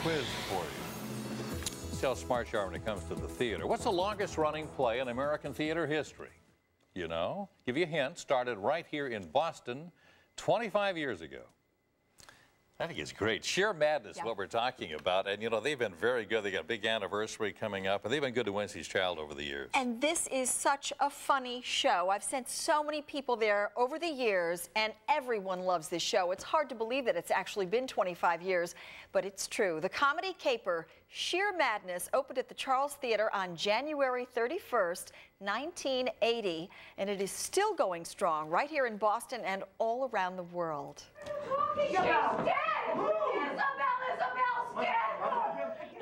quiz for you. See how smart you are when it comes to the theater. What's the longest running play in American theater history? You know? Give you a hint. Started right here in Boston 25 years ago. I think it's great. Shear madness, Yeah. what we're talking about. And, you know, they've been very good. They got a big anniversary coming up, and they've been good to Wednesday's Child over the years. And this is such a funny show. I've sent so many people there over the years, and everyone loves this show. It's hard to believe that it's actually been 25 years, but it's true. The comedy caper Shear Madness opened at the Charles Theater on January 31st, 1980, and it is still going strong right here in Boston and all around the world.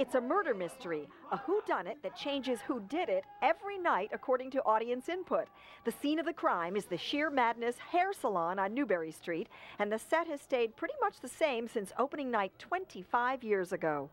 It's a murder mystery, a whodunit that changes who did it every night according to audience input. The scene of the crime is the Shear Madness Hair Salon on Newbury Street, and the set has stayed pretty much the same since opening night 25 years ago.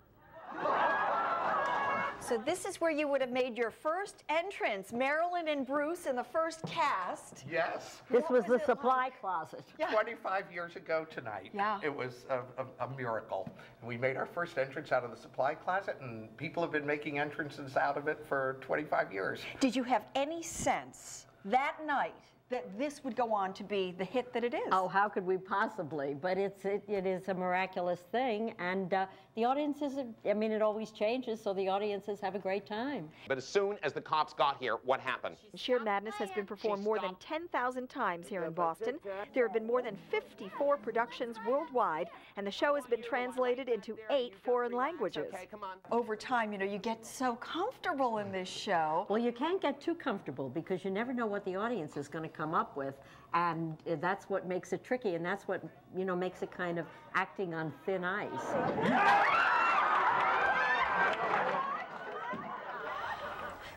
So this is where you would have made your first entrance, Marilyn and Bruce in the first cast. Yes. This What was was the it supply closet. Yeah. 25 years ago tonight. Yeah. It was a, a, a miracle. We made our first entrance out of the supply closet, and people have been making entrances out of it for 25 years. Did you have any sense that night that this would go on to be the hit that it is? Oh, how could we possibly? But it's it, it is a miraculous thing, and uh, the audiences. I mean, it always changes, so the audiences have a great time. But as soon as the cops got here, what happened? Shear Madness has been performed more than 10,000 times here in Boston. There have been more than 54 productions worldwide, and the show has been translated into eight foreign languages. Okay, come on. Over time, you know, you get so comfortable in this show. Well, you can't get too comfortable because you never know what the audience is going to come up with, and uh, that's what makes it tricky, and that's what you know makes it kind of acting on thin ice.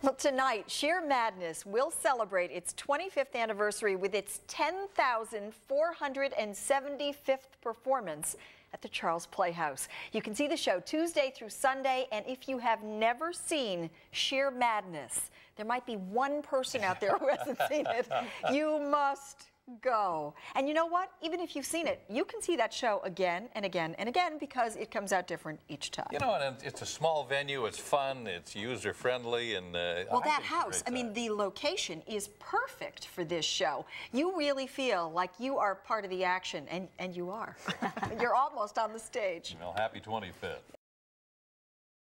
Well, tonight, Shear Madness will celebrate its 25th anniversary with its 10,475th performance at the Charles Playhouse. You can see the show Tuesday through Sunday, and if you have never seen Shear Madness, there might be one person out there who hasn't seen it. You must go. And you know what? Even if you've seen it, you can see that show again and again and again because it comes out different each time. You know, and it's a small venue. It's fun. It's user friendly, and uh, Well, I that think it's a house, I mean, the location is perfect for this show. You really feel like you are part of the action, and, and you are. You're almost on the stage. Well, happy 25th.